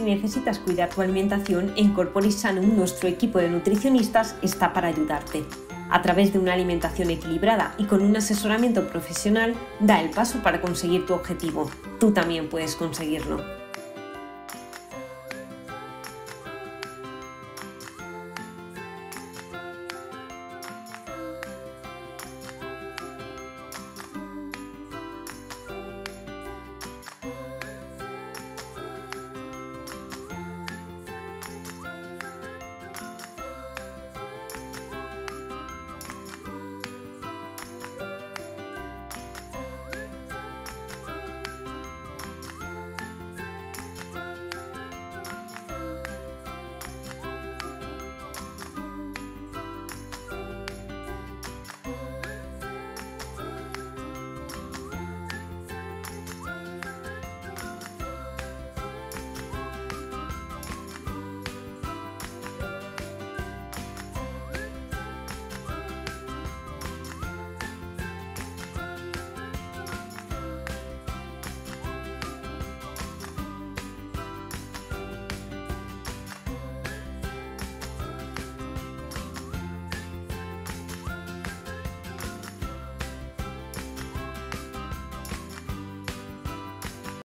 Si necesitas cuidar tu alimentación, en Corporis Sanum nuestro equipo de nutricionistas está para ayudarte. A través de una alimentación equilibrada y con un asesoramiento profesional, da el paso para conseguir tu objetivo. Tú también puedes conseguirlo.